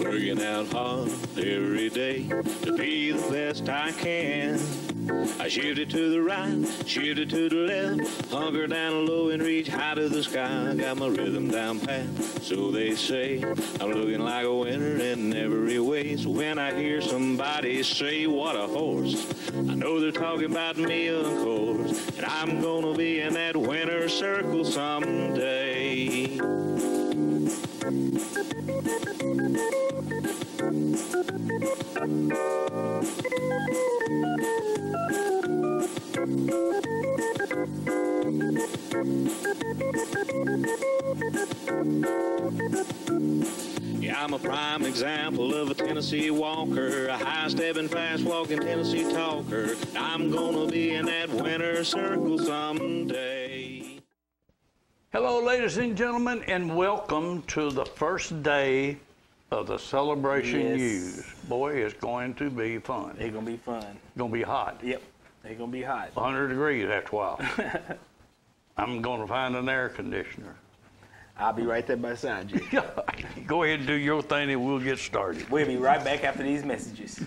Working out hard every day to be the best I can. I shoot it to the right, shoot it to the left, hunker down low and reach high to the sky. Got my rhythm down pat, so they say. I'm looking like a winner in every way. So when I hear somebody say, What a horse, I know they're talking about me, of course. And I'm gonna be in that winner's circle someday. Yeah, I'm a prime example of a Tennessee walker, a high stepping, fast walking Tennessee talker. I'm gonna be in that winner's circle someday. Hello, ladies and gentlemen, and welcome to the first day of the Celebration Yes. News. Boy, it's going to be fun. It's gonna be fun. Going to be hot. Yep. It's gonna be hot. 100 degrees after a while. I'm going to find an air conditioner. I'll be right there beside you. Go ahead and do your thing, and we'll get started. We'll be right back after these messages.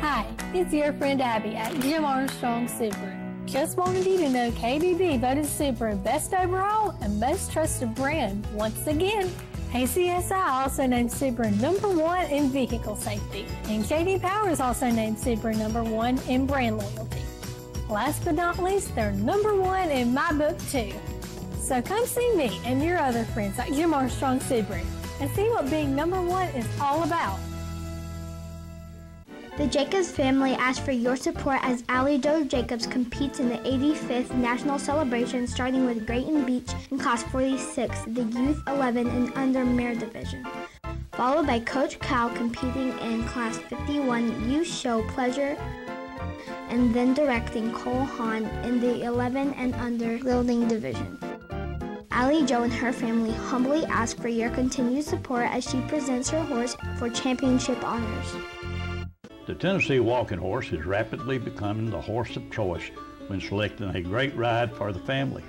Hi, it's your friend Abby at Jim Armstrong Subaru. Just wanted you to know KBB voted Subaru best overall and most trusted brand once again. ACSI also named Subaru number one in vehicle safety, and JD Powers also named Subaru number one in brand loyalty. Last but not least, they're number one in my book too. So come see me and your other friends at Jim Armstrong Subaru and see what being number one is all about. The Jacobs family asks for your support as Allie Joe Jacobs competes in the 85th National Celebration starting with Grayton Beach in Class 46, the Youth 11 and Under Mare Division. Followed by Coach Cal competing in Class 51 Youth Show Pleasure and then directing Cole Hahn in the 11 and Under Gelding Division. Allie Joe and her family humbly ask for your continued support as she presents her horse for championship honors. The Tennessee Walking Horse is rapidly becoming the horse of choice when selecting a great ride for the family.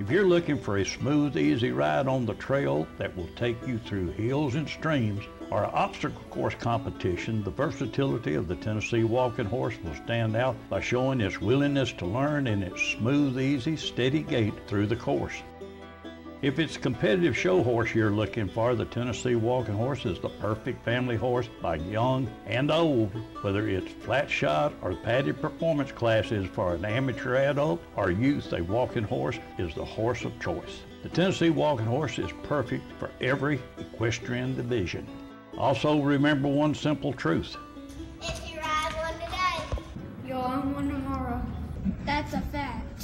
If you're looking for a smooth, easy ride on the trail that will take you through hills and streams or an obstacle course competition, the versatility of the Tennessee Walking Horse will stand out by showing its willingness to learn and its smooth, easy, steady gait through the course. If it's a competitive show horse you're looking for, the Tennessee Walking Horse is the perfect family horse by young and old. Whether it's flat shod or padded performance classes for an amateur adult or youth, a walking horse is the horse of choice. The Tennessee Walking Horse is perfect for every equestrian division. Also remember one simple truth. If you ride one today, You'll own one tomorrow. That's a fact.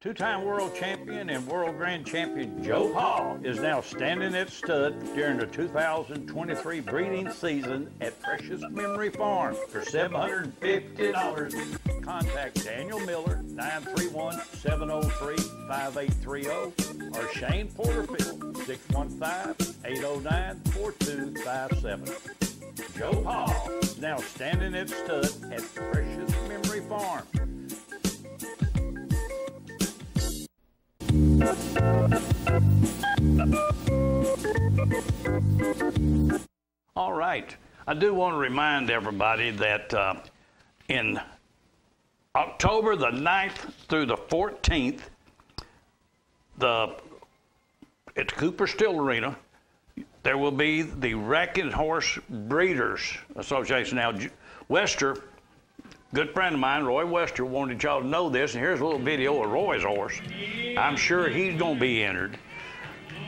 Two-time world champion and world grand champion Joe Hall is now standing at stud during the 2023 breeding season at Precious Memory Farm for $750. Contact Daniel Miller, 931-703-5830 or Shane Porterfield, 615-809-4257. Joe Hall is now standing at stud at Precious Memory Farm. All right. I do want to remind everybody that uh, in October the 9th through the 14th, the at the Cooper Steel Arena, there will be the Racking Horse Breeders Association. Now, Wester, good friend of mine, Roy Wester, wanted y'all to know this, and here's a little video of Roy's horse. I'm sure he's going to be entered.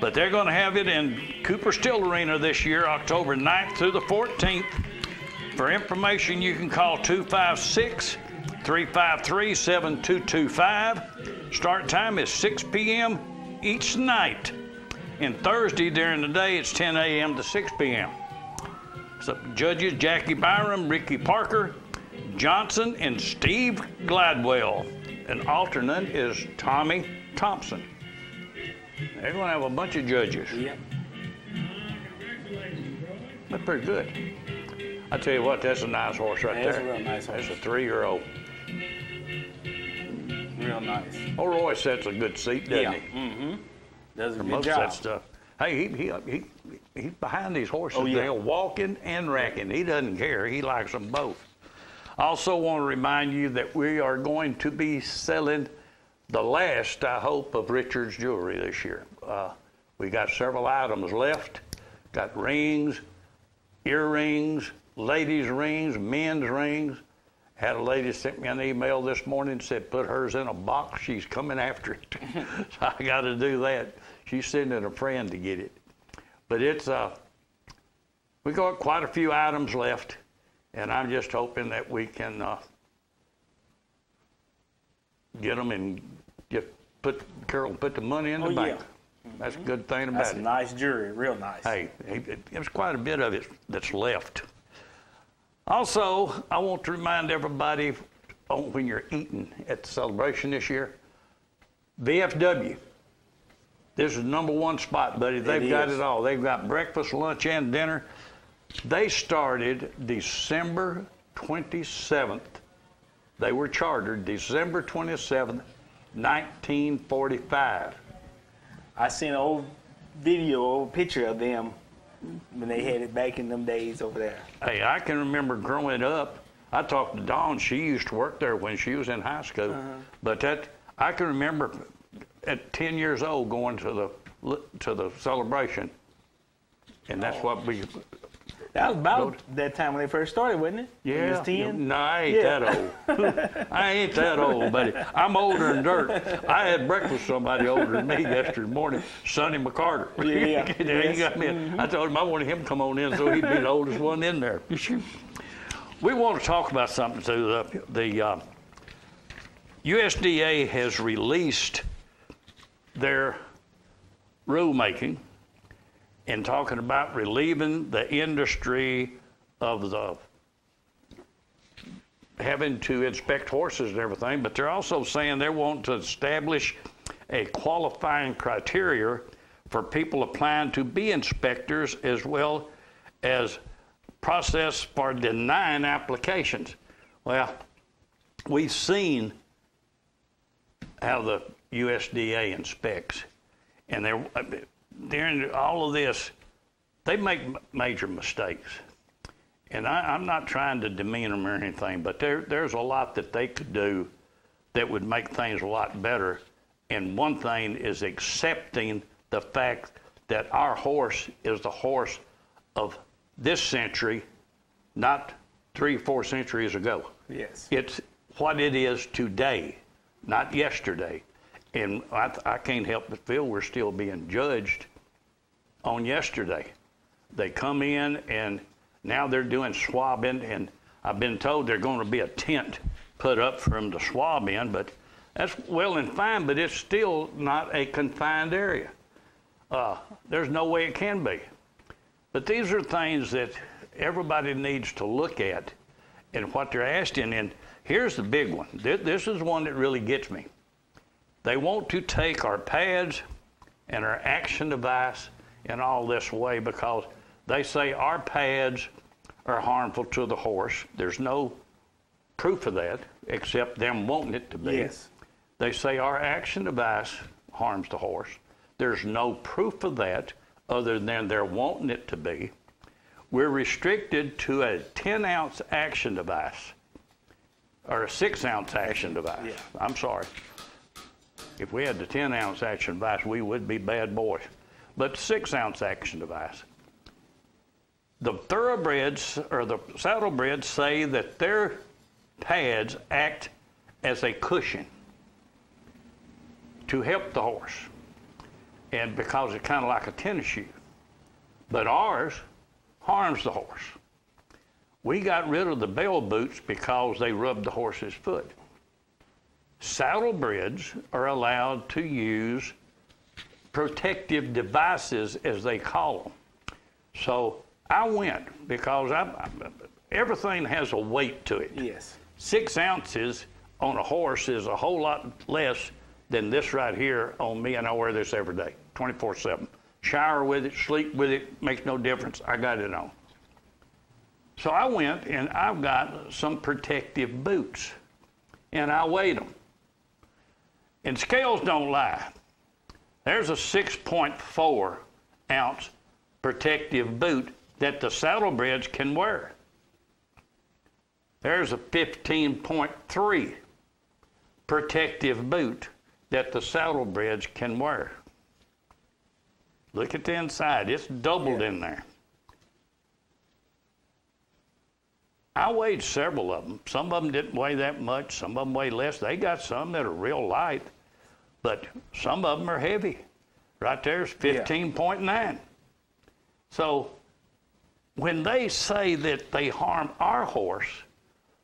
But they're going to have it in Cooper Steel Arena this year, October 9th through the 14th. For information, you can call 256 353 7225. Start time is 6 p.m. each night. And Thursday during the day, it's 10 a.m. to 6 p.m. So judges Jackie Byram, Ricky Parker, Johnson, and Steve Gladwell. An alternate is Tommy Thompson. They're going to have a bunch of judges. Yep. That's pretty good. I tell you what, that's a nice horse right That there. a real nice horse. That's a three-year-old. Real nice. Oh, Roy sets a good seat, doesn't Yeah. he? Mm-hmm. Does a For good most of that stuff. Hey, he, he, he, he's behind these horses. Oh, yeah. They're walking and racking. He doesn't care. He likes them both. I also want to remind you that we are going to be selling the last, I hope, of Richard's jewelry this year. Uh, we got several items left. Got rings, earrings, ladies' rings, men's rings. Had a lady sent me an email this morning said put hers in a box. She's coming after it. so I got to do that. She's sending a friend to get it. But it's uh, we got quite a few items left, and I'm just hoping that we can uh, get them and just put Carol put the money in the Oh, bank. yeah. That's a good thing about it. That's a nice jury, Real nice. Hey, it- it- there's quite a bit of it that's left. Also, I want to remind everybody when you're eating at the celebration this year, VFW. This is number one spot, buddy. They've got is. it all. They've got breakfast, lunch, and dinner. They started December 27th. They were chartered December 27th, 1945. I seen an old video, old picture of them when they had it back in them days over there. Hey, I can remember growing up. I talked to Dawn. She used to work there when she was in high school. Uh-huh. But that I can remember at 10 years old going to the to the celebration, and that's oh. what we. That was about that time when they first started, wasn't it? Yeah. was 10? No, I ain't Yeah. that old. I ain't that old, buddy. I'm older than dirt. I had breakfast with somebody older than me yesterday morning, Sonny McCarter. Yeah, yes. you got me. I told him I wanted him to come on in so he'd be the oldest one in there. we want to talk about something too. The, the uh, USDA has released their rulemaking in talking about relieving the industry of the having to inspect horses and everything, but they're also saying they want to establish a qualifying criteria for people applying to be inspectors as well as process for denying applications. Well, we've seen how the USDA inspects, and they're during all of this, they make m- major mistakes. And I, I'm not trying to demean them or anything, but there, there's a lot that they could do that would make things a lot better. And one thing is accepting the fact that our horse is the horse of this century, not three, four centuries ago. Yes. It's what it is today, not yesterday. And I, I can't help but feel we're still being judged on yesterday. They come in and now they're doing swabbing, and I've been told they're going to be a tent put up for them to swab in, but that's well and fine, but it's still not a confined area. Uh, there's no way it can be. But these are things that everybody needs to look at and what they're asking. And here's the big one. This, this is one that really gets me. They want to take our pads and our action device and all this way because they say our pads are harmful to the horse. There's no proof of that except them wanting it to be. Yes. They say our action device harms the horse. There's no proof of that other than they're wanting it to be. We're restricted to a 10 ounce action device or a 6 ounce action device. Yeah. I'm sorry. If we had the 10 ounce action device, we would be bad boys. But 6 ounce action device. The thoroughbreds or the saddlebreds say that their pads act as a cushion to help the horse. And because it's kind of like a tennis shoe. But ours harms the horse. We got rid of the bell boots because they rubbed the horse's foot. Saddlebreds are allowed to use protective devices, as they call them. So I went because I, I, everything has a weight to it. Yes. Six ounces on a horse is a whole lot less than this right here on me, and I wear this every day, 24 7. Shower with it, sleep with it, makes no difference. I got it on. So I went and I've got some protective boots and I weighed them. And scales don't lie. There's a 6.4 ounce protective boot that the saddlebreds can wear. There's a 15.3 protective boot that the saddlebreds can wear. Look at the inside, it's doubled Yeah. in there. I weighed several of them. Some of them didn't weigh that much, some of them weigh less. They got some that are real light, but some of them are heavy. Right there's 15.9. So when they say that they harm our horse,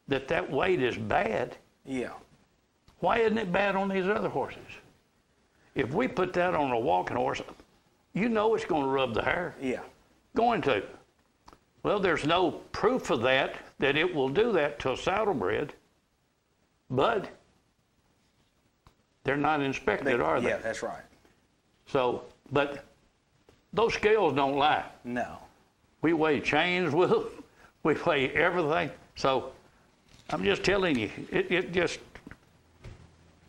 that that weight is bad, Yeah. why isn't it bad on these other horses? If we put that on a walking horse, you know it's going to rub the hair. Yeah. Going to. Well, there's no proof of that, that it will do that to a saddlebred, but they're not inspected, are they? Yeah, that's right. So, but those scales don't lie. No. We weigh chains with them. We weigh everything. So I'm just telling you, it, it just,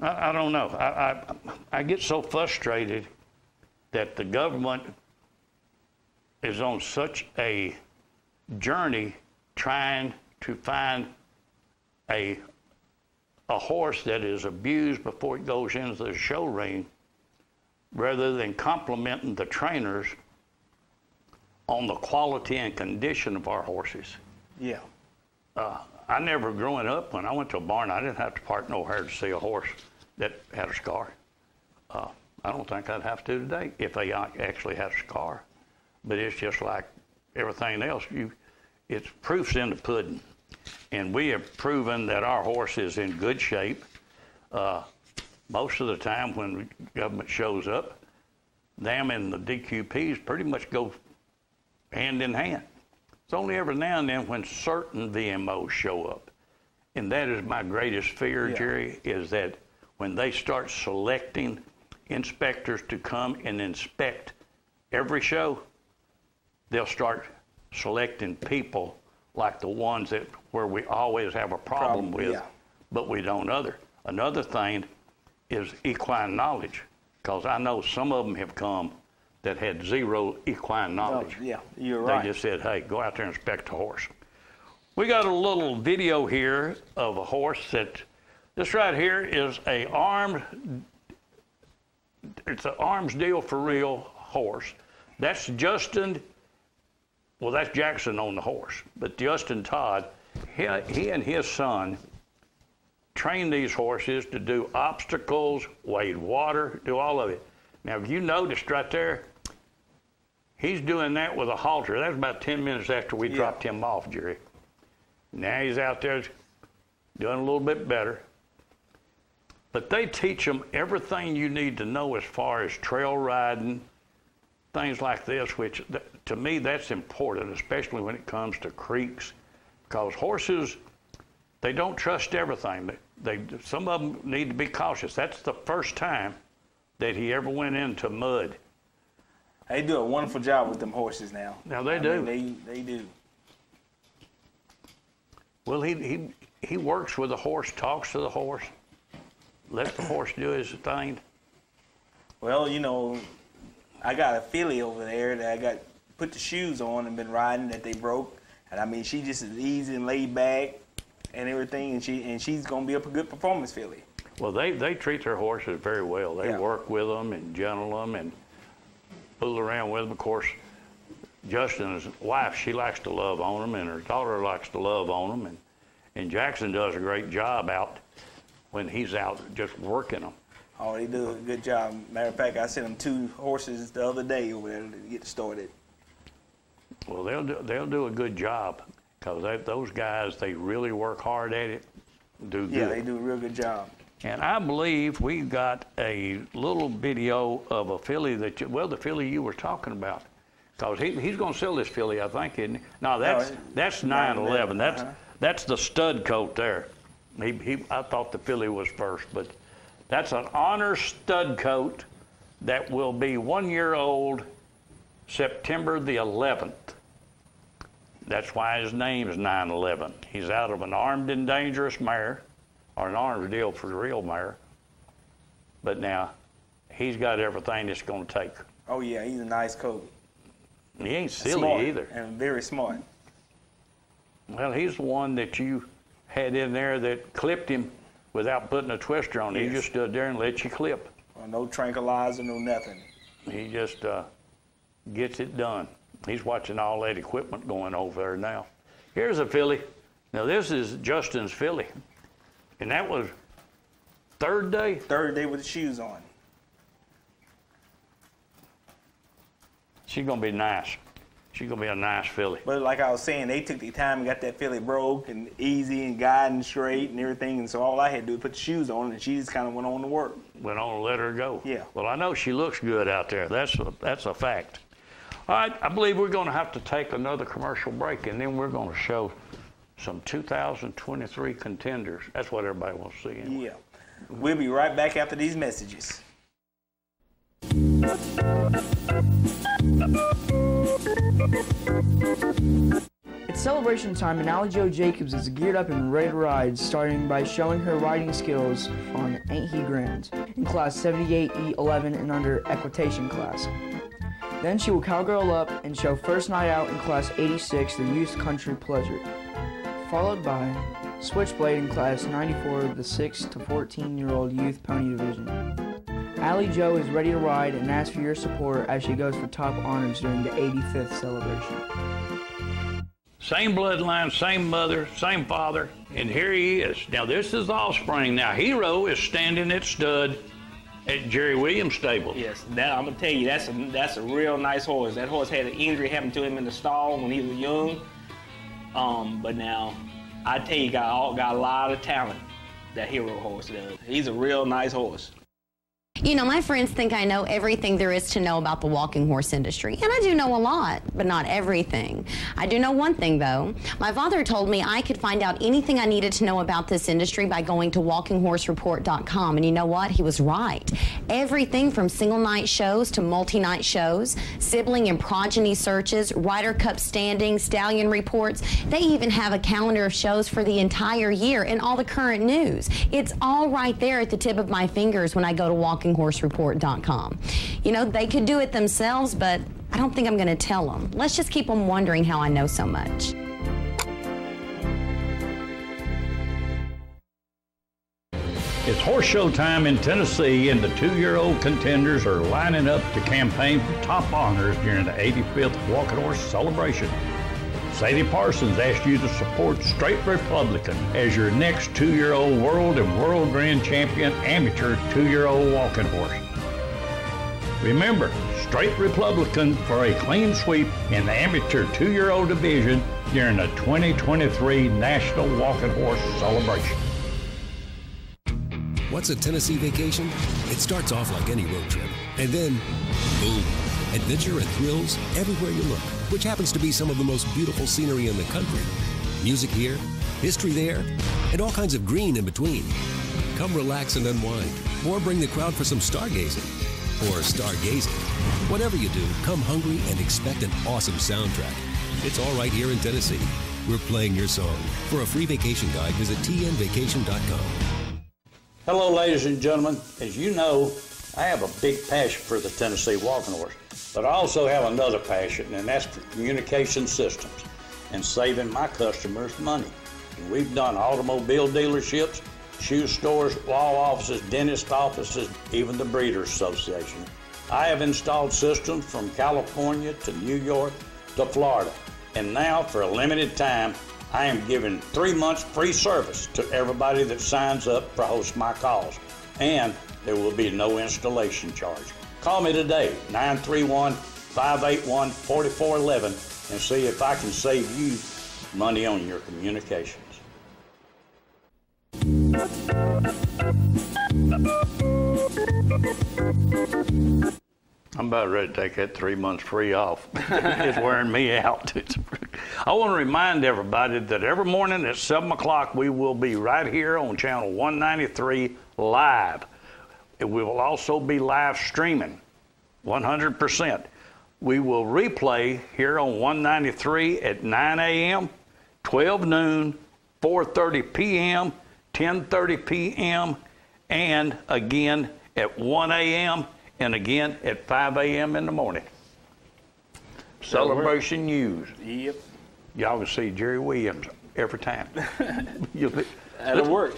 I, I don't know. I, I, I get so frustrated that the government is on such a journey trying to find a, a horse that is abused before it goes into the show ring rather than complimenting the trainers on the quality and condition of our horses. Yeah. Uh, I never, growing up, when I went to a barn, I didn't have to part no hair to see a horse that had a scar. Uh, I don't think I'd have to today if they ac- actually had a scar. But it's just like everything else. You, it's proof's in the pudding, and we have proven that our horse is in good shape. Uh, most of the time, when government shows up, them and the DQPs pretty much go hand in hand. It's only every now and then when certain VMOs show up. And that is my greatest fear, Yeah. Jerry, is that when they start selecting inspectors to come and inspect every show, they'll start selecting people like the ones that where we always have a problem, Problem, with, yeah. but we don't other. Another thing is equine knowledge, because I know some of them have come that had zero equine Oh, knowledge. yeah. You're They right. just said, hey, go out there and inspect a horse. We got a little video here of a horse that, this right here is a armed, it's an arms deal for real horse. That's Justin, well, that's Jackson on the horse, but Justin Todd, he, he and his son train these horses to do obstacles, wade water, do all of it. Now, if you noticed right there, he's doing that with a halter. That was about 10 minutes after we Yeah. dropped him off, Jerry. Now he's out there doing a little bit better. But they teach them everything you need to know as far as trail riding, things like this, which to me that's important, especially when it comes to creeks, because horses they don't trust everything. They, they some of them need to be cautious. That's the first time that he ever went into mud. They do a wonderful job with them horses now. Now, they I do. mean, they they do. Well, he he he works with the horse, talks to the horse, lets the horse do his thing. Well, you know, I got a filly over there that I got put the shoes on and been riding that they broke, and I mean she just is easy and laid back and everything, and she and she's gonna be a good performance filly. Well, they they treat their horses very well. They Yeah. work with them and gentle them and fool around with them. Of course, Justin's wife she likes to love on them, and her daughter likes to love on them, and and Jackson does a great job out when he's out just working them. Oh, they do a good job. Matter of fact, I sent him two horses the other day over there to get started. Well, they'll do, they'll do a good job because those guys they really work hard at it. Do good. Yeah, they do a real good job. And I believe we got a little video of a filly that, you, well, the filly you were talking about. Because he, he's going to sell this filly, I think, isn't he? No, that's, it- that's 911, 911. That's, uh-huh. that's the stud coat there. He, he, I thought the filly was first, but that's an honor stud coat that will be one year old September the 11th. That's why his name is 911. He's out of an armed and dangerous mare, or an armed deal for the real mare. But now, he's got everything it's going to take. Oh yeah, he's a nice coat. He ain't silly smart either. And very smart. Well, he's the one that you had in there that clipped him without putting a twister on. He just stood there and let you clip. Uh, no tranquilizer, no nothing. He just uh, gets it done. He's watching all that equipment going over there now. Here's a filly. Now this is Justin's filly, and that was third day. Third day with the shoes on. She's gonna be nice. She's gonna be a nice filly. But like I was saying, they took the time and got that filly broke and easy and guiding straight and everything. And so all I had to do was put the shoes on, and she just kind of went on to work. Went on and let her go. Yeah. Well, I know she looks good out there. That's a, that's a fact. All right, I believe we're gonna have to take another commercial break, and then we're gonna show some 2023 contenders. That's what everybody wants to see. anyway. Yeah. We'll be right back after these messages. It's celebration time, and Allie Joe Jacobs is geared up and ready to ride, starting by showing her riding skills on Ain't He Grand in class 78E11 and under equitation class. Then she will cowgirl up and show first night out in class 86, the youth country pleasure, followed by switchblade in class 94, the 6 to 14 year old youth pony division. Allie Joe is ready to ride and asks for your support as she goes for top honors during the 85th celebration. Same bloodline, same mother, same father, and here he is. Now this is offspring. Now Hero is standing at stud at Jerry Williams stable. Yes, that I'm gonna tell you, that's a that's a real nice horse. That horse had an injury happen to him in the stall when he was young. Um, but now, I tell you, got all got a lot of talent. That hero horse does. He's a real nice horse. You know, my friends think I know everything there is to know about the walking horse industry, and I do know a lot, but not everything. I do know one thing, though. My father told me I could find out anything I needed to know about this industry by going to walkinghorsereport.com, and you know what? He was right. Everything from single night shows to multi night shows, sibling and progeny searches, Ryder Cup standings, stallion reports. They even have a calendar of shows for the entire year and all the current news. It's all right there at the tip of my fingers when I go to walkinghorsereport.com. You know, they could do it themselves, but I don't think I'm going to tell them. Let's just keep them wondering how I know so much. It's horse show time in Tennessee, and the two-year-old contenders are lining up to campaign for top honors during the 85th Walking Horse Celebration. Sadie Parsons asked you to support Straight Republican as your next two-year-old world and world grand champion amateur two-year-old walking horse. Remember, Straight Republican for a clean sweep in the amateur two-year-old division during the 2023 National Walking Horse Celebration. What's a Tennessee vacation? It starts off like any road trip, and then, boom, adventure and thrills everywhere you look, which happens to be some of the most beautiful scenery in the country. Music here, history there, and all kinds of green in between. Come relax and unwind, or bring the crowd for some stargazing. Or stargazing. Whatever you do, come hungry and expect an awesome soundtrack. It's all right here in Tennessee. We're playing your song. For a free vacation guide, visit tnvacation.com. Hello, ladies and gentlemen. As you know, I have a big passion for the Tennessee walking horse, but I also have another passion, and that's for communication systems and saving my customers money. And we've done automobile dealerships, shoe stores, law offices, dentist offices, even the Breeders Association. I have installed systems from California to New York to Florida. And now, for a limited time, I am giving three months free service to everybody that signs up for Host My Calls. And there will be no installation charge. Call me today, 931 581 4411, and see if I can save you money on your communications. I'm about ready to take that three months free off. it's wearing me out. I want to remind everybody that every morning at 7 o'clock we will be right here on channel 193 live. It will also be live streaming 100%. we will replay here on 193 at 9 a.m., 12 noon, 4:30 p.m., 10:30 p.m., and again at 1 a.m. and again at 5 a.m. in the morning. Celebration News. Yep. Y'all can see Jerry Williams every time. You'll be- That'll work.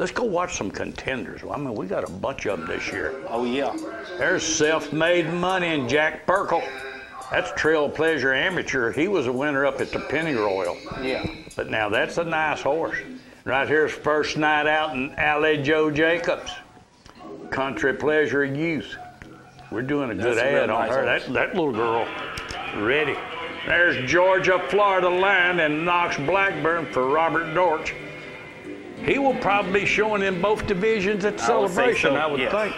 Let's go watch some contenders. I mean, we got a bunch of them this year. Oh yeah. There's self-made money in Jack Burkle. That's Trail Pleasure Amateur. He was a winner up at the Pennyroyal. Yeah. But now that's a nice horse. Right here's first night out in Allie Joe Jacobs. Country Pleasure Youth. We're doing a good That's a real ad on nice her. horse. That, that little girl, ready. There's Georgia Florida Line and Knox Blackburn for Robert Dortch. He will probably be showing in both divisions at I would Celebration, so, I would yes. think.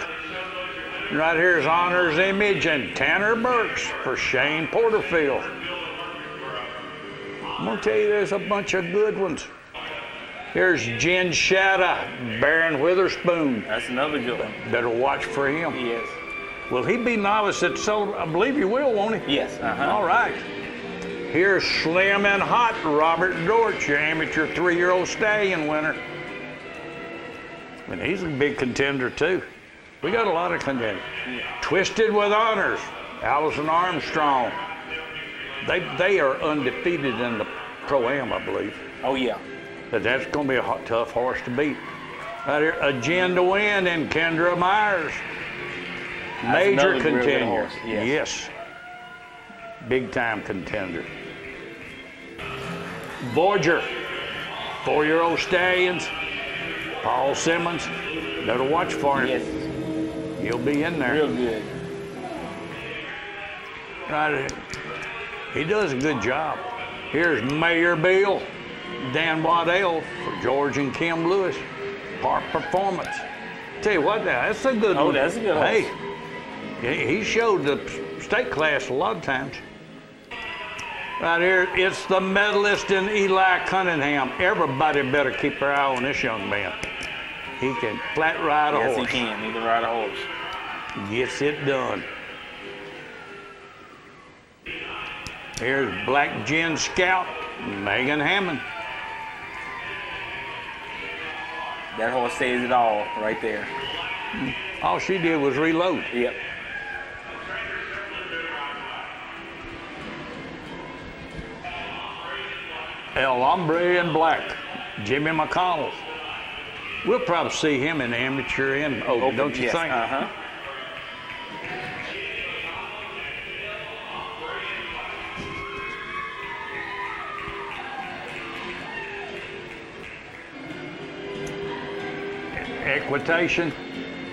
Right here's Honors Image and Tanner Burks for Shane Porterfield. I'm gonna tell you, there's a bunch of good ones. Here's Jen Shatta, Baron Witherspoon. That's another good one. Better watch for him. Yes. Will he be novice at Celebration? I believe he will, won't he? Yes. Uh-huh. All right. Here's Slim and Hot Robert Dortch, your amateur three-year-old stallion winner. And he's a big contender too. We got a lot of contenders. Twisted with honors, Allison Armstrong. They they are undefeated in the pro am, I believe. Oh yeah. But that's going to be a hot, tough horse to beat. Right here, to Win and Kendra Myers. Major another real good contender. yes. Yes. Big time contender. Voyager, four year old stallions. Paul Simmons. Better watch for him. Yes. He'll be in there. Real good. Right. He does a good job. Here's Mayor Bill, Dan Waddell for George and Kim Lewis. Park Performance. Tell you what, now that's a good Oh, one. that's a good horse. Hey, he he showed the state class a lot of times. Right here, it's the medalist in Eli Cunningham. Everybody better keep their eye on this young man. He can flat ride a Yes, horse. he can. He can ride a horse. Gets it done. Here's Black Gin Scout, Megan Hammond. That horse says it all right there. All she did was reload. Yep. El Hombre in Black, Jimmy McConnell. We'll probably see him in the amateur and open, don't you yes. think? Uh-huh. Equitation.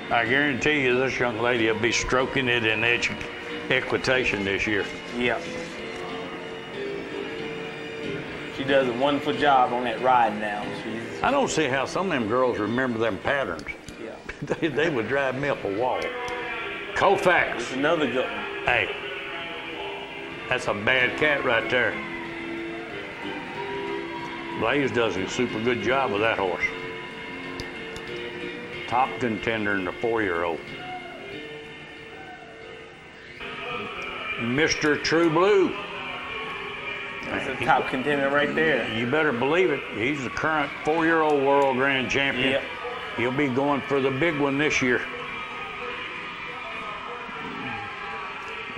I guarantee you this young lady will be stroking it in equitation this year. Yep. Does a wonderful job on that ride now. She's I don't see how some of them girls remember them patterns. yeah. They, they would drive me up a wall. It's Koufax. another good one. Hey, that's a bad cat right there. Blaze does a super good job with that horse. Top contender in the four-year-old. Mr. True Blue. That's a top contender right there. You better believe it. He's the current four-year-old world grand champion. Yep. He'll be going for the big one this year.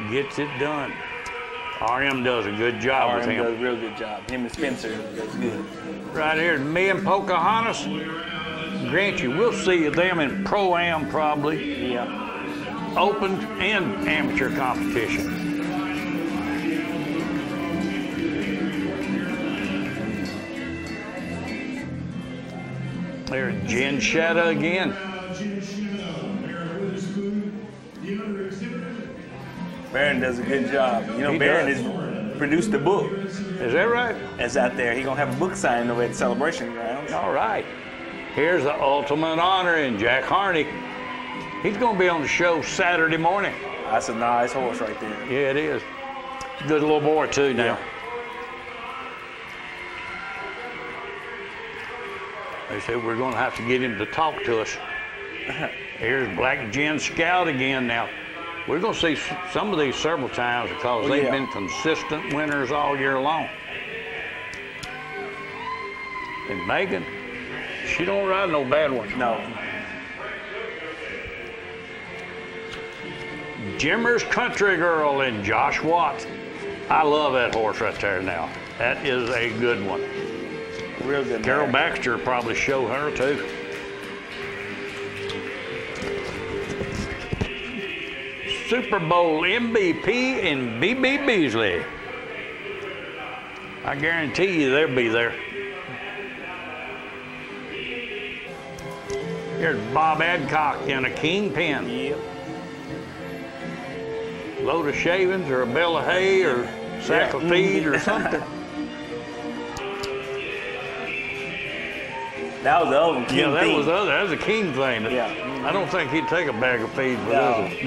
Gets it done. RM does a good job with RM him. does a real good job. Him and Spencer does good. Right here, me and Pocahontas. Grant you, we'll see them in pro am probably, Yeah. open and amateur competition. There's Jen Shadow again. Baron does a good job. You know, He Barron does. has produced a book Is that right? that's out there. He gonna have a book signing over at the Celebration Grounds. All right. Here's the ultimate honor in Jack Harney. He's going to be on the show Saturday morning. That's a nice horse right there. Yeah, it is. Good little boy, too, now. They said we're going to have to get him to talk to us. Here's Black Jen Scout again now. We're going to see some of these several times because Oh, they've yeah. been consistent winners all year long. And Megan, she don't ride no bad ones. No. Jimmer's Country Girl and Josh Watt. I love that horse right there now. That is a good one. Real good. Baxter probably show her too. Super Bowl MVP and BB Beasley. I guarantee you they'll be there. Here's Bob Adcock in a kingpin. Yep. Load of shavings or a bale of hay or sack Yeah. of feed or something. That was the other one. King Yeah, that was other. That was a King thing. Yeah. I don't think he'd take a bag of feed for No. this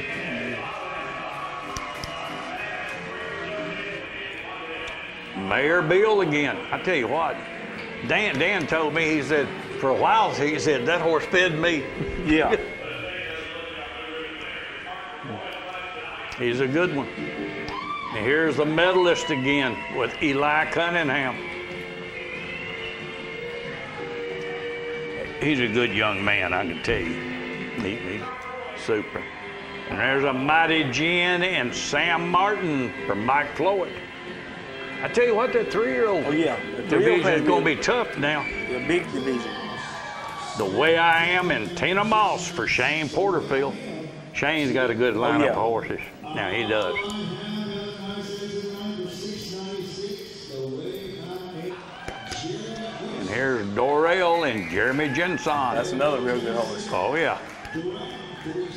one. Mayor Bill again. I tell you what, Dan Dan told me he said for a while he said that horse fed me. Yeah. He's a good one. And here's the medalist again with Eli Cunningham. He's a good young man, I can tell you. Neat, neat. Super. And there's a Mighty Jen and Sam Martin from Mike Floyd. I tell you what, that three-year-old Oh yeah. Division is going to be tough now. The big division. The Way I Am and Tina Moss for Shane Porterfield. Shane's got a good oh, lineup Oh, yeah. of horses. Now he does. Here's Dorel and Jeremy Jensen. That's another real good horse. Oh yeah.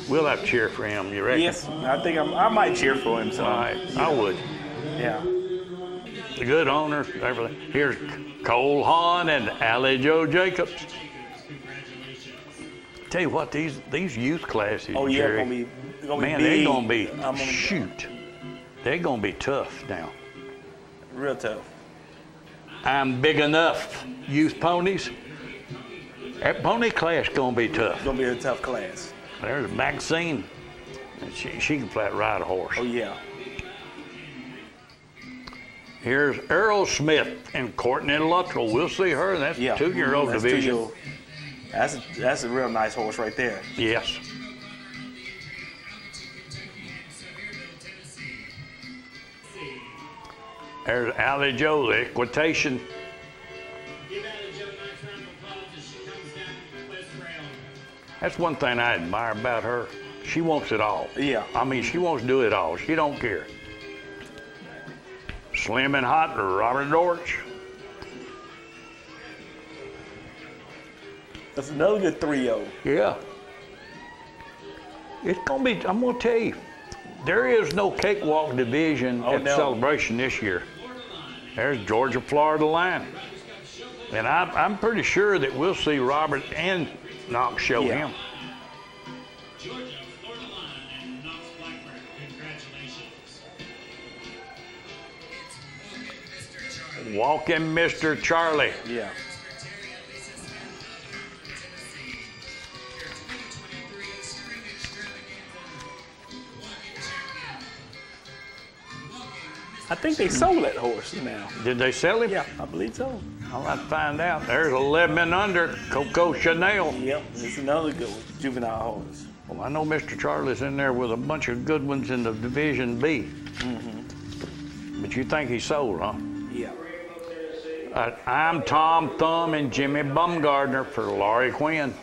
We'll have to cheer for him. You reckon? Yes, I think I'm, I might cheer for him. So All right. I would. yeah. The good owners, everything. Here's Cole Hahn and Allie Joe Jacobs. Tell you what, these these youth classes, Oh yeah, Jerry, gonna be gonna man, be they're gonna be gonna, shoot. They're gonna be tough now. real tough. I'm big enough, youth ponies. That pony class gonna be tough. Gonna be a tough class. There's Maxine. She, she can flat ride a horse. Oh yeah. Here's Errol Smith and Courtney Luttrell. We'll see her. That's Yeah. two-year-old That's division. two-year-old. That's a, that's a real nice horse right there. Yes. There's Allie Joe, the equitation. Give Allie Joe nice round of apologies. She comes down this round. That's one thing I admire about her. She wants it all. Yeah. I mean, she wants to do it all. She don't care. Slim and hot, Robert Dortch. That's another good three-year. Yeah. It's gonna be. I'm gonna tell you, there is no cakewalk division Oh, at no. Celebration this year. There's Georgia Florida line, and I, I'm pretty sure that we'll see Robert and Knox show Yeah. him. Georgia, Florida line, and Knox Blackburn. Congratulations. Walking Mr. Charlie. Yeah. I think they sold that horse now. Did they sell him? Yeah, I believe so. I'll have to find out. There's 11 and under, Coco Chanel. Yep, it's another good one, juvenile horse. Well, I know Mr. Charlie's in there with a bunch of good ones in the Division B. Mm -hmm. But you think he sold, huh? Yeah. Uh, I'm Tom Thumb and Jimmy Bumgardner for Laurie Quinn.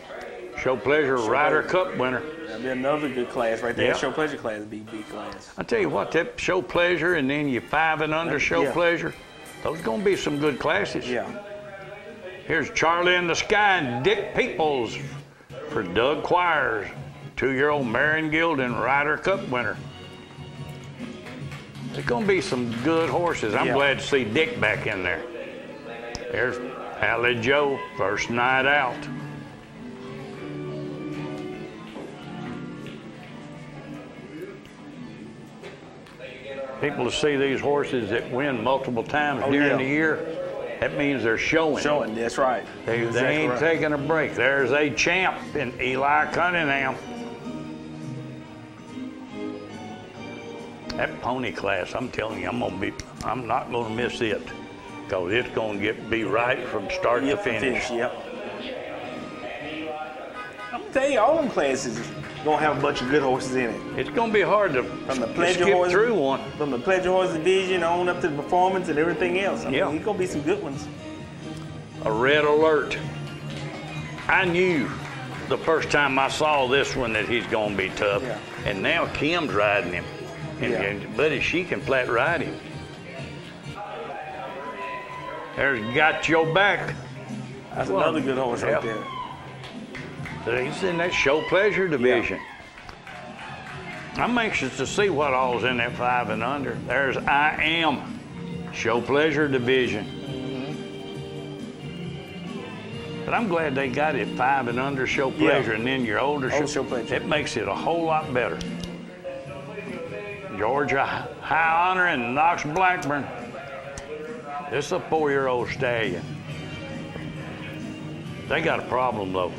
Show Pleasure Ryder Cup winner. That'd be another good class right there. Show pleasure class big class. I tell you what, that Show Pleasure and then you five and under Show Yeah. Pleasure, those gonna be some good classes. Yeah. Here's Charlie in the Sky and Dick Peoples for Doug Quires, two-year-old Mare and Gelding Ryder Cup winner. There's gonna be some good horses. I'm Yeah. glad to see Dick back in there. There's Allie Joe, first night out. People to see these horses that win multiple times Oh, during yeah. the year, that means they're showing. Showing, that's right. They, they ain't right. taking a break. There's a champ in Eli Cunningham. That pony class, I'm telling you, I'm gonna be, I'm not gonna miss it. Cause it's gonna get, be right from start to Yep, finish. Yep. I'm gonna tell you, all them classes gonna have a bunch of good horses in it. It's gonna be hard to From the pleasure skip horse through one. From the pleasure horse division on up to the performance and everything else. I Yeah. mean, it's gonna be some good ones. a red alert. I knew the first time I saw this one that he's going to be tough. Yeah. And now Kim's riding him. And, Yeah. and buddy, she can flat ride him. There's got your back. That's Well, another good horse yeah. right there. He's in that show pleasure division. I'm anxious to see what all's in that five and under. There's I am show pleasure division. Mm-hmm. But I'm glad they got it five and under show Yeah. pleasure, and then your older oh, Old show pleasure. It makes it a whole lot better. Georgia High Honor and Knox Blackburn. This is a four-year-old stallion. They got a problem though.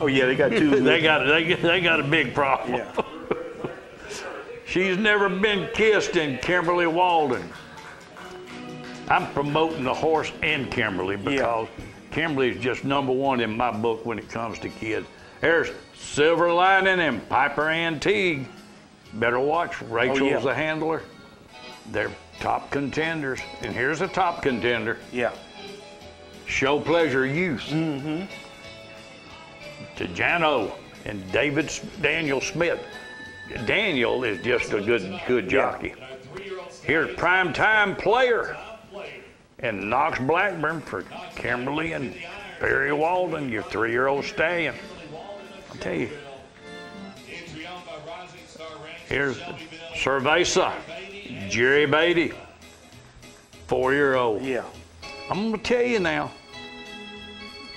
Oh yeah, they got two. they got they, they got a big problem. Yeah. She's never been kissed in Kimberly Walden. I'm promoting the horse and Kimberly because Kimberly's just number one in my book when it comes to kids. There's Silver Lining and Piper Antique. Better watch. Rachel's yeah. the handler. They're top contenders. And here's a top contender. Yeah. Show Pleasure Youth. Mm-hmm. Tejano and David Daniel Smith. Daniel is just a good good jockey. Here's Prime Time Player and Knox Blackburn for Kimberly and Perry Walden, your three-year-old stallion. I'll tell you. Here's Cerveza, Jerry Beatty, four-year-old. Yeah. I'm gonna tell you now.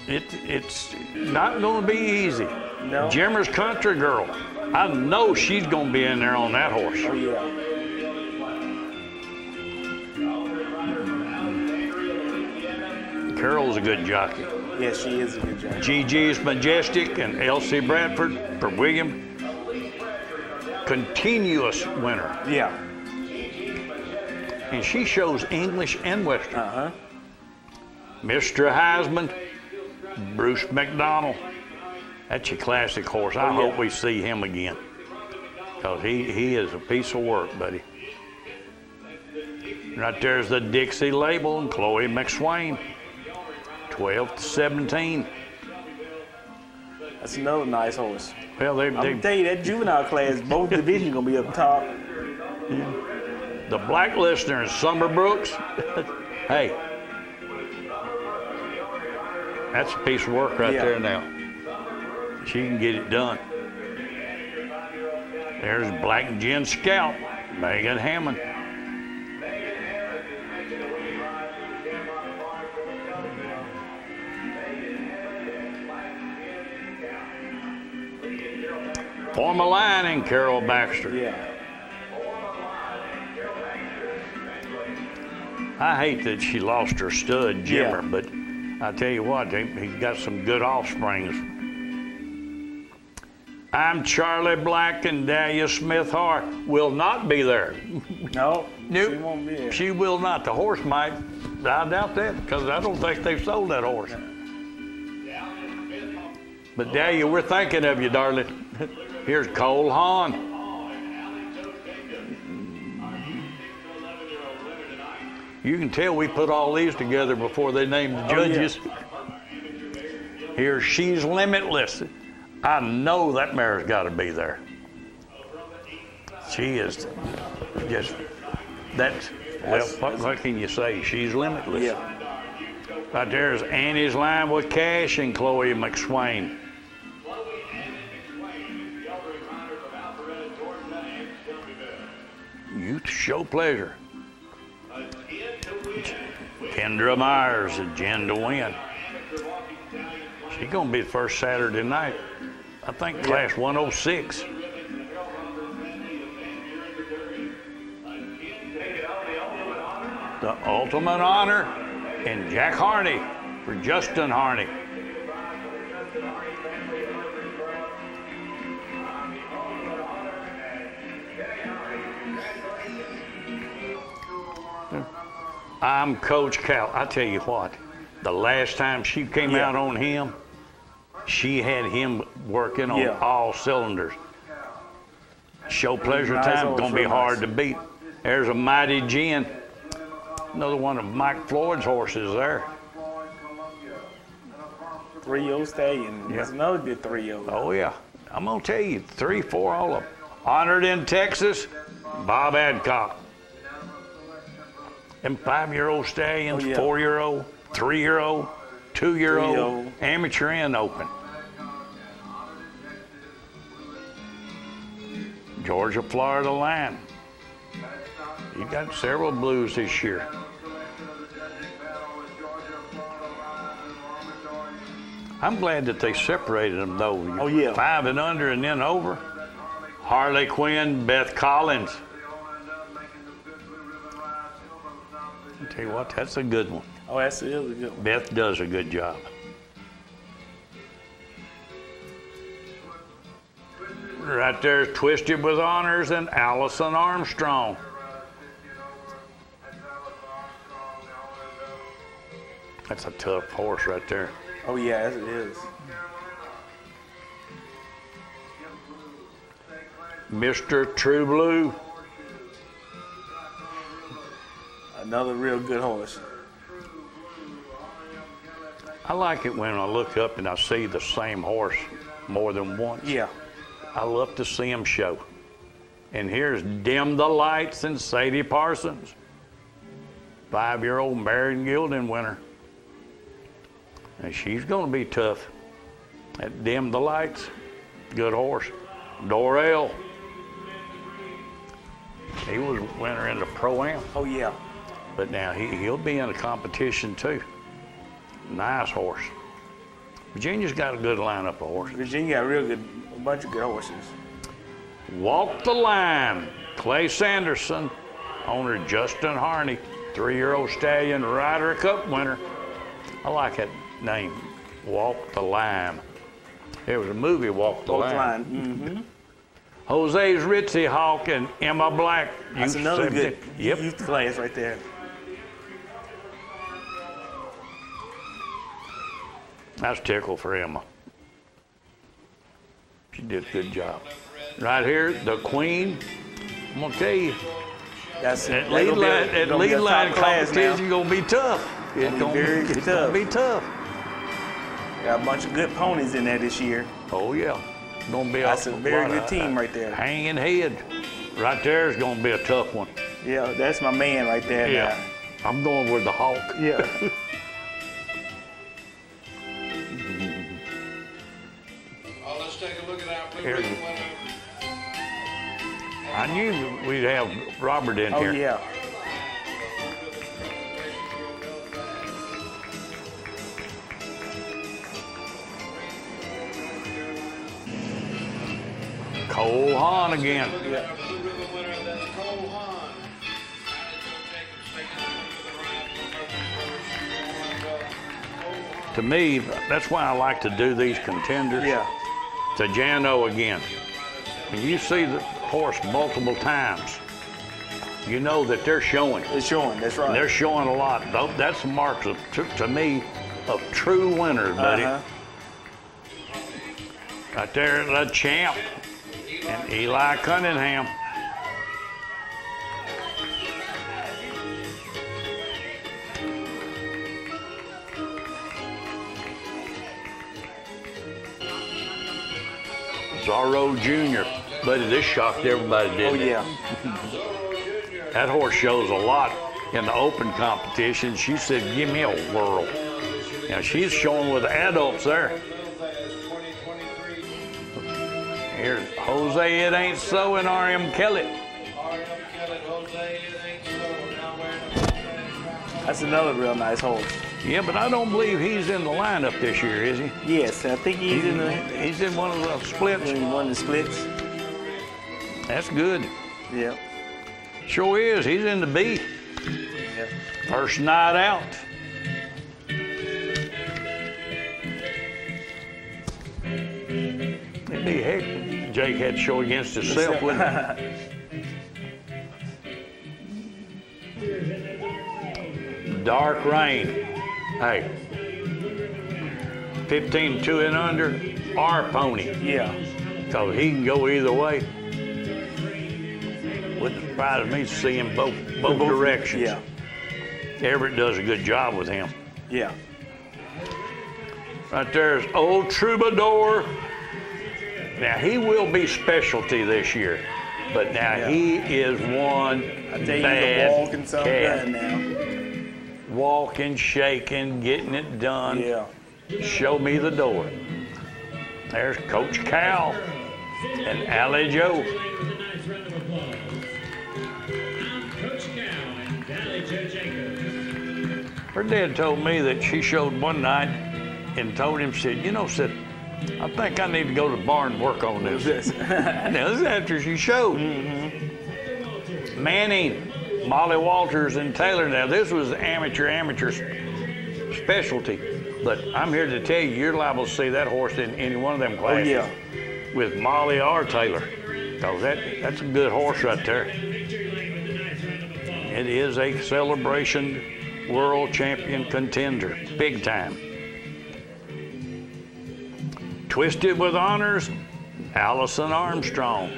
It, it's not gonna be easy. No. Jimmer's Country Girl. I know she's gonna be in there on that horse. Oh yeah. Carol's a good jockey. Yes, she is a good jockey. GG's Majestic and Elsie Bradford for William. Continuous winner. Yeah. And she shows English and Western. Uh huh. Mr. Heisman, Bruce McDonald. That's your classic horse. I Oh, yeah. hope we see him again. Because he, he is a piece of work, buddy. Right there's the Dixie label and Chloe McSwain. 12 to 17. That's another nice horse. Well, they, I'm they, tell you that juvenile class, both divisions gonna be up top. the black listener is Summer Brooks. hey, that's a piece of work right Yeah. there now. She can get it done. There's Black Gin Scout, Megan Hammond. Form a line in Carol Baxter. Yeah. I hate that she lost her stud, Jimmer, Yeah. but I tell you what, he- he's got some good offsprings. I'm Charlie Black and Dahlia Smith Hart will not be there. No, Nope. she won't be there. She will not. The horse might. I doubt that because I don't think they've sold that horse. But Dahlia, we're thinking of you, darling. Here's Cole Haan. You can tell we put all these together before they named the Oh, yeah. judges. Here, she's limitless. I know that mare's got to be there. She is just that's well. What, what can you say? She's limitless. Yeah. Right there's Annie's line with Cash and Chloe McSwain. Youth show pleasure. Kendra Myers, a Jen to win. She's gonna be the first Saturday night. I think class 106. The ultimate honor and Jack Harney for Justin Harney. I'm Coach Cal. I tell you what, the last time she came Yeah. out on him, she had him working on Yeah. all cylinders. Show pleasure Nice time gonna be real hard nice. to beat. There's a mighty gin. Another one of Mike Floyd's horses there. Three old stallion. Yeah. That's another good three old. Oh yeah, I'm gonna tell you, three, four, all of them. Honored in Texas, Bob Adcock. Them five-year-old stallions, Oh, yeah. four-year-old, three-year-old, two-year-old, Three-year-old. amateur and open. Georgia, Florida line. You got several blues this year. I'm glad that they separated them though. Oh, yeah. Five and under and then over. Harley Quinn, Beth Collins. Tell you what, that's a good one. Oh, that's a really good one. Beth does a good job. Right there's Twisted with Honors and Allison Armstrong. That's a tough horse right there. Oh, yeah, it is. Mr. True Blue. Another real good horse. I like it when I look up and I see the same horse more than once. Yeah. I love to see him show. And here's Dim the Lights and Sadie Parsons, five year old Mare and Gelding winner. And she's going to be tough. At Dim the Lights, good horse. Dorel, he was winner in the Pro Am, Oh, yeah. But now he, he'll be in a competition too. Nice horse. Virginia's got a good lineup of horses. Virginia got a real good, a bunch of good horses. Walk the line. Clay Sanderson, owner Justin Harney, three-year-old stallion, Ryder Cup winner. I like that name, Walk the Line. There was a movie, Walk the Both Line. line. Mm-hmm. Jose's Ritzy Hawk and Emma Black. That's another 17. good Yep. youth class right there. That's tickle for Emma. She did a good job. Right here, the Queen. I'm gonna tell you, That's that that lead be a- line, be lead line now. competition gonna be tough. It's be gonna very it's tough. gonna be tough. Got a bunch of good ponies in there this year. Oh yeah, gonna be That's a very lot good of- team right there. Hanging head, right there is gonna be a tough one. Yeah, that's my man right there. Yeah, I'm going with the Hawk. Yeah. Here. I knew we'd have Robert in oh here. yeah. Cole Haan again. Yeah. Blue ribbon winner, that's Cole Haan. Allie Joe Jacobs taking the first. To me, that's why I like to do these contenders. Yeah. Tejano again. When you see the horse multiple times, you know that they're showing. It's showing. That's right. They're showing a lot. That's the marks of, to, to me, of true winners, buddy. Uh-huh. Right there, the champ, and Eli Cunningham. Zorro Jr. Buddy, this shocked everybody, Oh didn't it? Oh, yeah. That horse shows a lot in the open competition. She said, give me a whirl. Now she's showing with adults there. Middle class 2023. Here's Jose, it ain't so, and R.M. Kelly. R.M. Kelly, Jose, it ain't so. Now wearing the black. That's another real nice horse. Yeah, but I don't believe he's in the lineup this year, is he? Yes, I think he's in the He's in one of the splits. in one of the splits. That's good. Yeah. Sure is. He's in the B. Yeah. First night out. It'd be heck. Jake had to show against himself, wouldn't he? Dark Rain. Hey, 15 two and under, our pony. Yeah. Because he can go either way. Wouldn't surprise me to see him both both directions. Yeah. Everett does a good job with him. Yeah. Right there's Old Troubadour. Now he will be specialty this year, but now Yeah. he is one I tell you, bad the walking something cat. now. Walking, shaking, getting it done. Yeah. Show me the door. There's Coach Cal and Allie Joe. Her dad told me that she showed one night and told him, said, you know, said, I think I need to go to the barn and work on this. now, this is after she showed. Mm-hmm. Manning, Molly Walters, and Taylor. Now, this was amateur, amateur specialty. But I'm here to tell you, you're liable to see that horse in any one of them classes. oh, yeah. With Molly or Taylor. Because that, that's a good horse right there. It is a celebration world champion contender. Big time. Twisted with honors, Allison Armstrong.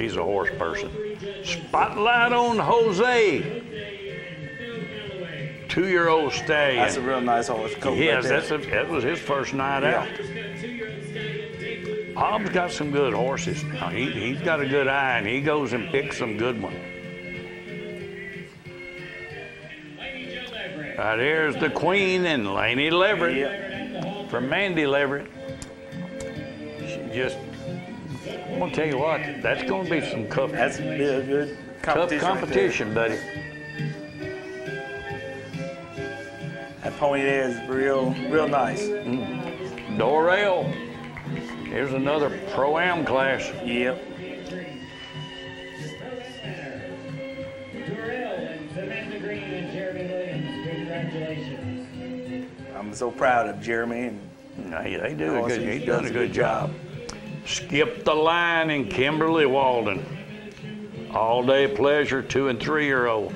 She's a horse person. Spotlight on Jose. Two-year-old stallion. That's a real nice horse. Coat Yes, right that's a, that was his first night Yeah. out. Hobbs got some good horses. Now, he, he's got a good eye, and he goes and picks some good ones. Right here's the Queen and Laney Leverett Yeah. from Mandy Leverett. She just, gonna tell you what, that's gonna be some tough, That's a good, good tough competition. right buddy. That pony there is real, real nice. Mm. Dorel. Here's another pro-am class. Yep. I'm so proud of Jeremy and Hey, they do a good, she he's done does a good job. Skip the line in Kimberly Walden. All day pleasure, two and three year old.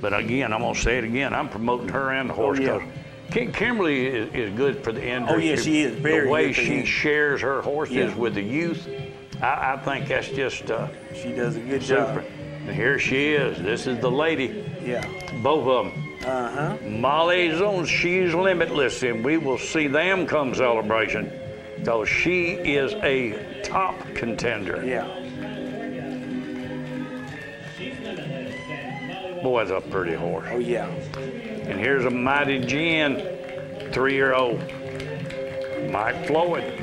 But again, I'm gonna say it again. I'm promoting her and the horse. Oh, yeah. Kimberly is, is good for the industry. Oh, yeah, she is very The way good for the she shares her horses Yeah. with the youth, I, I think that's just uh, she does a good super. job. And here she is. This is the lady. Yeah. Both of them. Uh huh. Molly's on She's Limitless, and we will see them come celebration because she is a top contender. Yeah. Boy, that's a pretty horse. Oh yeah. And here's a mighty Jen, three year old. Mike Floyd.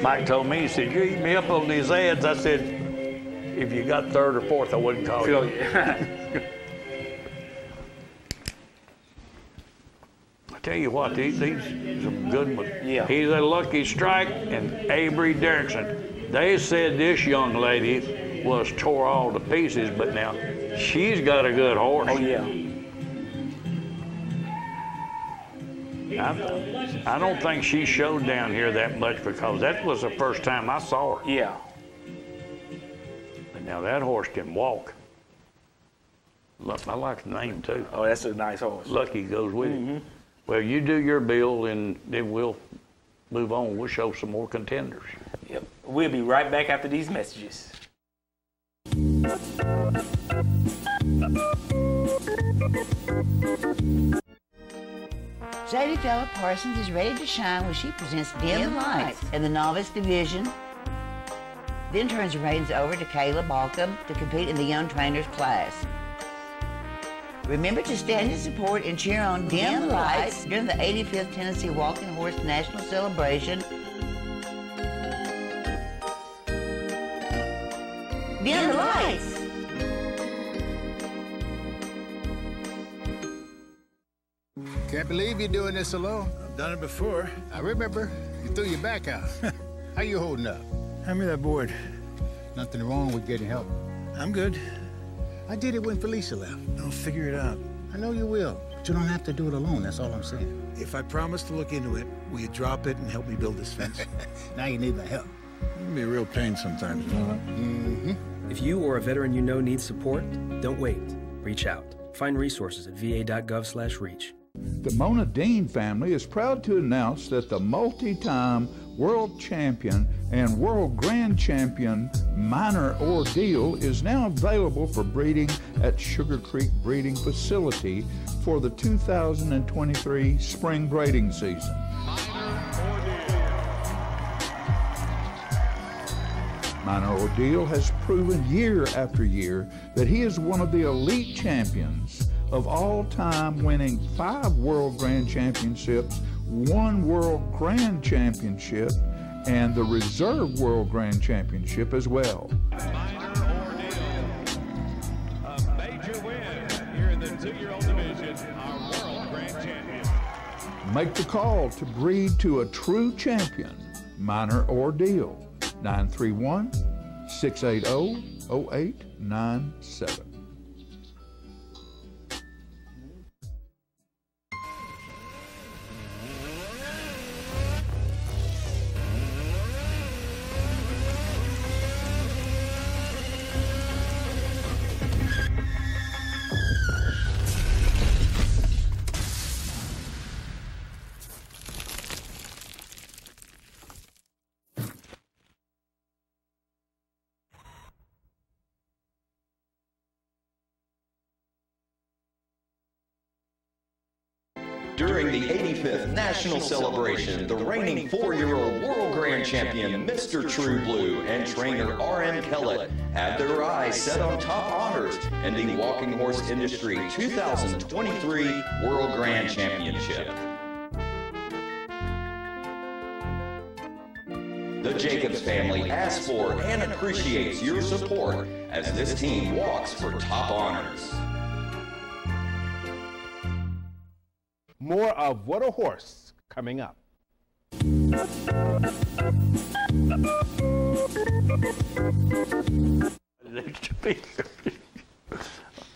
Mike told me, he said, You eat me up on these ads. I said, If you got third or fourth, I wouldn't call you. tell you what, these, these some good ones. Yeah. He's a Lucky Strike and Avery Derrickson. They said this young lady was tore all to pieces, but now she's got a good horse. Oh yeah. I, I don't think she showed down here that much because that was the first time I saw her. Yeah. But now that horse can walk. Look, I like the name too. Oh, that's a nice horse. Lucky goes with Mm-hmm. it. Well, you do your bill and then we'll move on. We'll show some more contenders. Yep. We'll be right back after these messages. Sadie Fella Parsons is ready to shine when she presents Dim Lights in the novice division. Then turns the reins over to Kayla Balcom to compete in the young trainers class. Remember to stand in support and cheer on Dim Lights during the 85th Tennessee Walking Horse National Celebration. Dim the lights! Can't believe you're doing this alone. I've done it before. I remember. You threw your back out. How you holding up? Hand me that board. Nothing wrong with getting help. I'm good. I did it when Felicia left. I'll figure it out. I know you will, but you don't have to do it alone. That's all I'm saying. If I promise to look into it, will you drop it and help me build this fence? now you need my help. You can be a real pain sometimes, you know? Mm-hmm. If you or a veteran you know needs support, don't wait. Reach out. Find resources at va.gov/reach. The Mona Dean family is proud to announce that the multi-time world champion and world grand champion minor ordeal is now available for breeding at Sugar Creek Breeding Facility for the 2023 spring breeding season. Minor Ordeal has proven year after year that he is one of the elite champions of all time, winning five World Grand Championships, one World Grand Championship, and the Reserve World Grand Championship as well. Make the call to breed to a true champion. Minor Ordeal. 931 680 0897. National Celebration, the reigning four-year-old World Grand Champion Mr. True Blue and trainer R.M. Kellett had their eyes set on top honors in the walking horse industry 2023 World Grand Championship. The Jacobs family asks for and appreciates your support as this team walks for top honors. More of What a Horse coming up.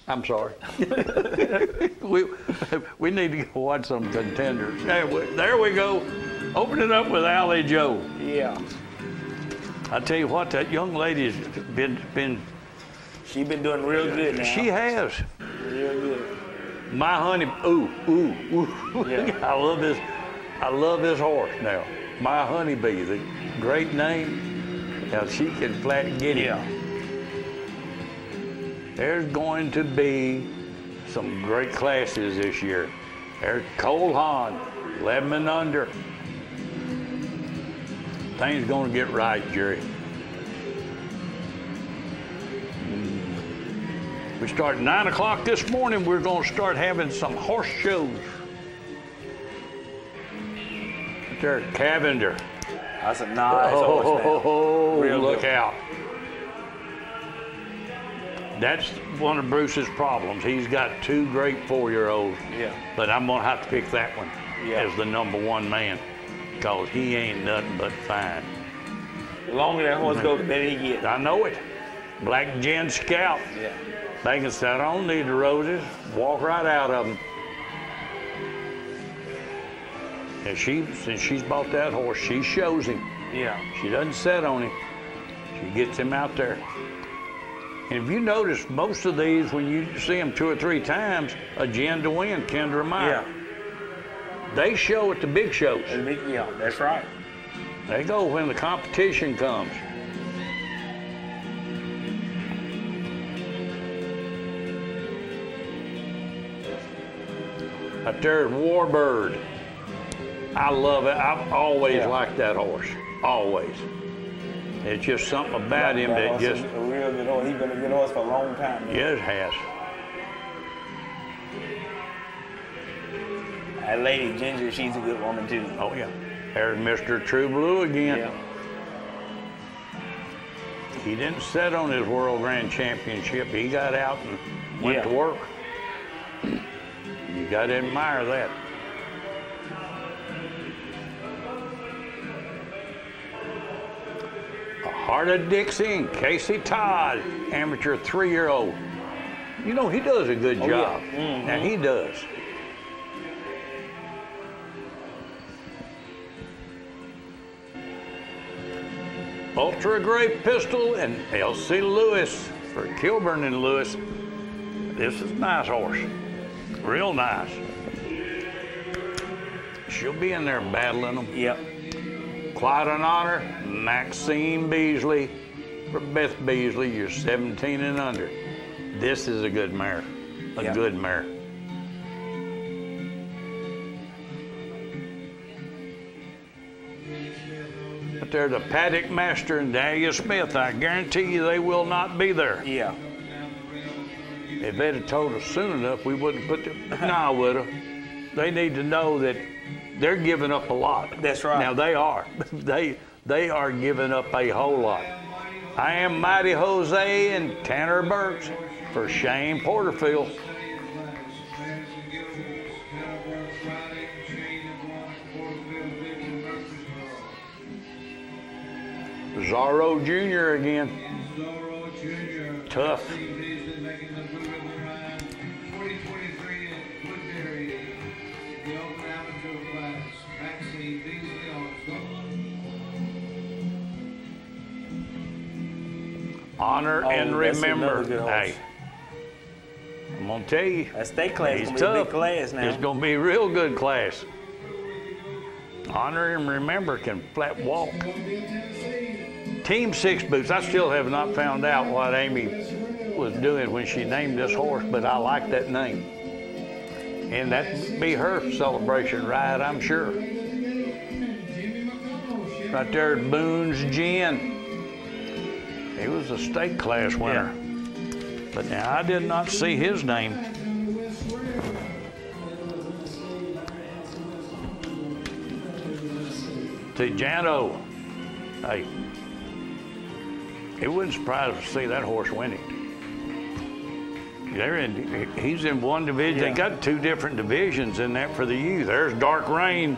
I'm sorry. we, we need to go watch some contenders. There we, there we go. Open it up with Allie Joe. Yeah. I tell you what, that young lady's been been. She been doing real good now. She has. Real good. My honey, ooh, ooh, ooh. Yeah. I love this. I love this horse now. My honeybee, the great name. Now she can flat get it. Yeah. There's going to be some great classes this year. There's Cole Haan, 11 and under. Things going to get right, Jerry. We start at 9 o'clock this morning. We're going to start having some horse shows. There's Cavender. That's a nice horse now. Oh, Real look good. out. That's one of Bruce's problems. He's got two great four-year-olds. Yeah. But I'm going to have to pick that one Yeah. as the number one man because he ain't nothing but fine. The longer that horse goes, the better he gets. I know it. Black Jen Scout. Yeah. They can say, I don't need the roses. Walk right out of them. And she, since she's bought that horse, she shows him. Yeah. She doesn't sit on him. She gets him out there. And if you notice, most of these, when you see them two or three times, a Jen to win, Kendra Meyer. Yeah. They show at the big shows. Yeah, that's right. They go when the competition comes. Up there's Warbird. I love it. I've always Yeah. liked that horse. Always. It's just something about him that horse just a real good horse. He's been a good horse for a long time. now. yes has. That lady Ginger, she's a good woman too. Oh yeah. There's Mr. True Blue again. Yeah. He didn't sit on his World Grand Championship. He got out and went Yeah. to work. You got to admire that. A Heart of Dixie and Casey Todd, amateur three-year-old. You know, he does a good Oh, yeah. job. Mhm. Now, he does. Ultra Gray Pistol and L.C. Lewis for Kilburn and Lewis. This is a nice horse. Real nice. She'll be in there battling them. Yep. Quite an honor, Maxine Beasley for Beth Beasley. You're 17 and under. This is a good mare. A Yep. good mare. But there's a Paddock Master and Dahlia Smith. I guarantee you they will not be there. Yeah. If they'd have told us soon enough, we wouldn't put them. no, I would have. They need to know that they're giving up a lot. That's right. Now they are. they they are giving up a whole lot. I am Mighty Jose and Tanner Burks for Shane Porterfield. Zorro Jr. again. Tough. Honor Oh, and remember. another good horse. Hey, I'm gonna tell you. That state class he's gonna be a big tough. class now. It's gonna be a real good class. Honor and remember can flat walk. Team Six Boots. I still have not found out what Amy was doing when she named this horse, but I like that name. And that'd be her celebration ride, I'm sure. Right there at Boone's Gin. He was a state class winner. But now I did not see his name. Tejano. Hey, it wouldn't surprise to see that horse winning. They're in, he's in one division. They Yeah. got two different divisions in that for the youth. There's Dark Rain.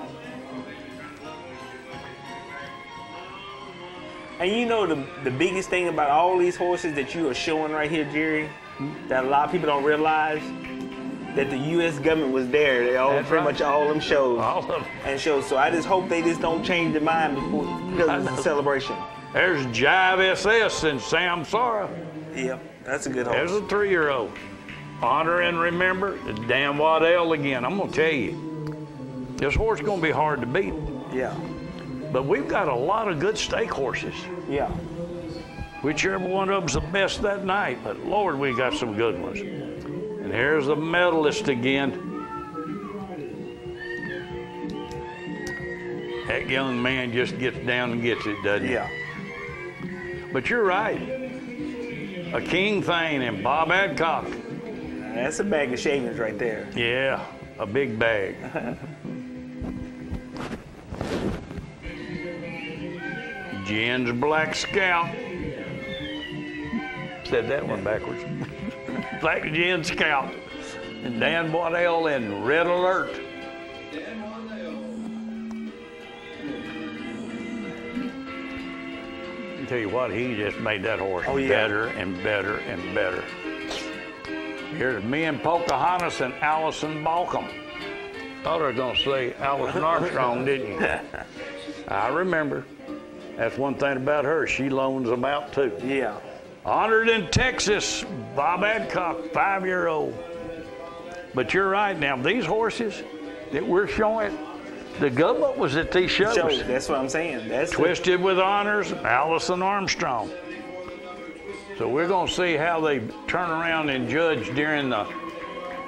And you know the the biggest thing about all these horses that you are showing right here, Jerry, that a lot of people don't realize that the U.S. government was there. They all That's pretty right. much all them shows All of them. and shows. So I just hope they just don't change their mind before because it's a celebration. There's Jive SS and Sam Sara. Yep, that's a good There's horse. a three-year-old. Honor and remember the Dan Waddell again. I'm gonna tell you, this horse is gonna be hard to beat. Yeah, But we've got a lot of good stake horses. yeah. Whichever one of them's the best that night. But Lord, we got some good ones. And here's the medalist again. That young man just gets down and gets it, doesn't he? Yeah. But you're right. A King Thane and Bob Adcock. That's a bag of shavings right there. Yeah, a big bag. Jen's Black Scout. Said that one backwards. Black Jen Scout. And Dan Waddell and Red Alert. Tell you what, he just made that horse Oh, yeah. better and better and better. Here's me and Pocahontas and Allison Balcom. Thought I was gonna say Allison Armstrong, didn't you? I remember. That's one thing about her. She loans them out too. Yeah. Honored in Texas, Bob Adcock, five-year-old. But you're right. Now these horses that we're showing, the government was at these shows. That's what I'm saying. That's the- Twisted with Honors, Allison Armstrong. So we're going to see how they turn around and judge during the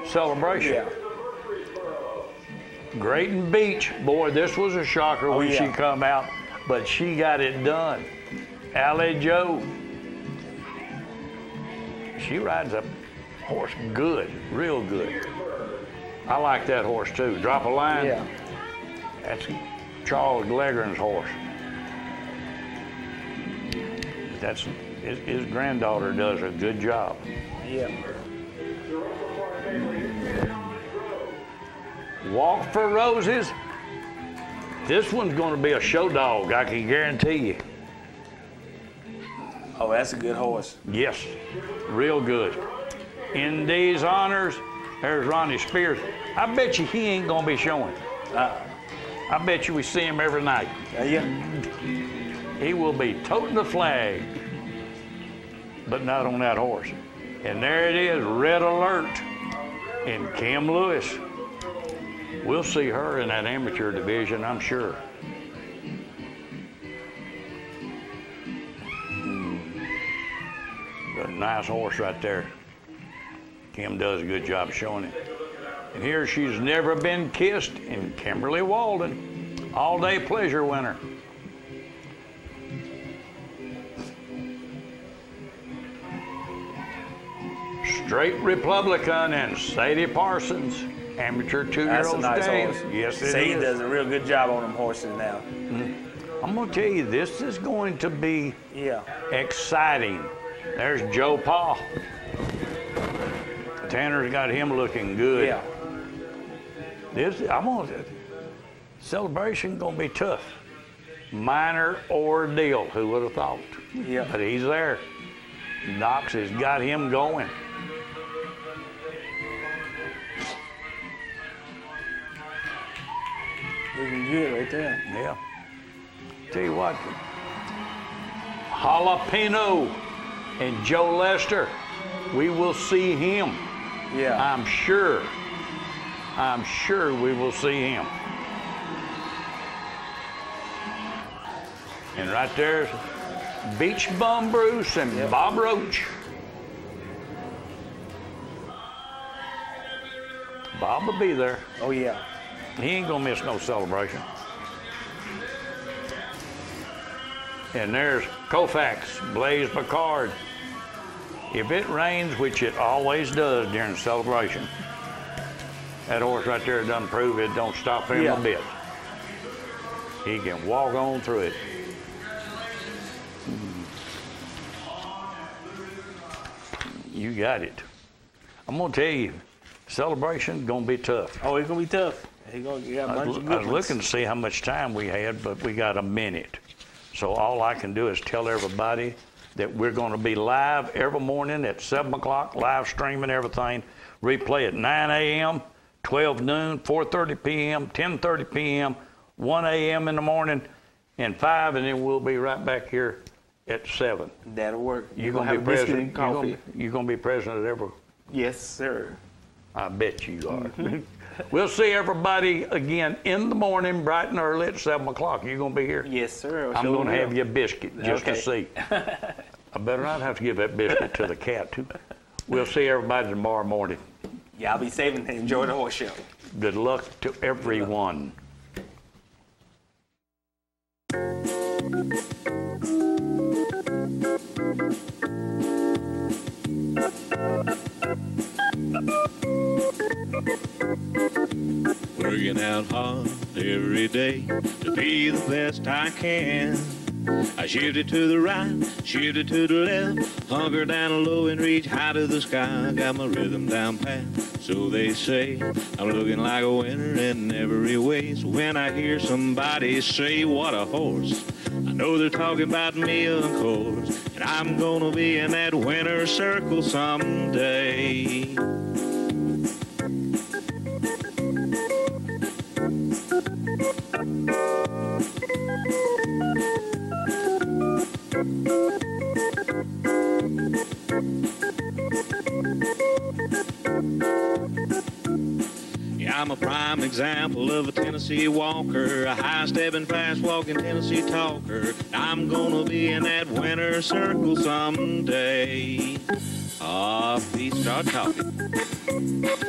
celebration. Yeah. Grayton Beach, boy, this was a shocker Oh, when yeah. she come out, but she got it done. Allie Joe, she rides a horse good, real good. I like that horse too. Drop a line. Yeah. That's Charles Glegren's horse. That's his, his granddaughter does a good job. Yeah. Walk for Roses. This one's going to be a show dog, I can guarantee you. Oh, that's a good horse. Yes, real good. in these honors, there's Ronnie Spears. I bet you he ain't gonna be showing. Uh, I bet you we see him every night. uh, yeah. He will be toting the flag, but not on that horse. And there it is, red alert. And Kim Lewis. We'll see her in that amateur division, I'm sure. Nice horse right there. Kim does a good job showing it. And here she's never been kissed in Kimberly Walden, all day pleasure winner. Straight Republican and Sadie Parsons, amateur That's a two-year-old nice days. horse. Yes, it Sadie is. does a real good job on them horses now. Mm-hmm. I'm gonna tell you, this is going to be Yeah. exciting. There's Joe Paul. Tanner's got him looking good. Yeah. This I'm gonna celebration gonna be tough. Minor ordeal. Who would have thought? Yeah. But he's there. Knox has got him going. Looking right there. Yeah. Tell you what, Jalapeno and Joe Lester, we will see him. Yeah. I'm sure. I'm sure we will see him. And right there's Beach Bum Bruce and Bob Roach. Bob will be there. Oh yeah. He ain't gonna miss no celebration. And there's Koufax, Blaze Picard. If it rains, which it always does during celebration, that horse right there doesn't prove it don't stop him Yeah. a bit. He can walk on through it. You got it. I'm gonna tell you, celebration gonna be tough. Oh, it's gonna be tough. He gonna you got a I was, I was looking to see how much time we had, but we got a minute. So all I can do is tell everybody that we're going to be live every morning at 7 o'clock, live streaming everything. Replay at 9 a.m., 12 noon, 4.30 p.m., 10.30 p.m., 1 a.m. in the morning, and 5, and then we'll be right back here at 7. That'll work. You're You going to be president. You're you're going to be president at every Yes, sir. I bet you are. We'll see everybody again in the morning, bright and early at 7 o'clock. You going to be here? Yes, sir. I'm going to have you a biscuit just to see. I better not have to give that biscuit to the cat, too. We'll see everybody tomorrow morning. Yeah, I'll be saving to enjoy the horse show. Good luck to everyone. Hard every day to be the best I can. I shifted to the right, shifted to the left, hunker down low and reach high to the sky. Got my rhythm down pat, so they say. I'm looking like a winner in every way. So when I hear somebody say, What a horse, I know they're talking about me, of course. And I'm gonna be in that winner's circle someday. Example of a Tennessee walker, a high stepping, fast walking Tennessee talker. I'm gonna be in that winner circle someday. Ah, please start talking.